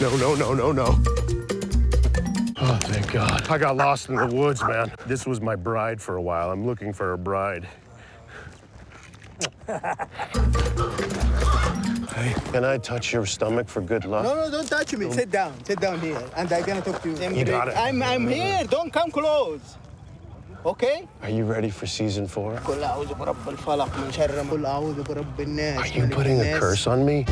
No, no, no, no, no. Oh, thank God. I got lost in the woods, man. This was my bride for a while. I'm looking for a bride. Hey, can I touch your stomach for good luck? No, no, don't touch me. Sit down. Sit down here. And I'm gonna talk to you. You got it. I'm, I'm here. Don't come close. Okay? Are you ready for season four? Are you putting a curse on me?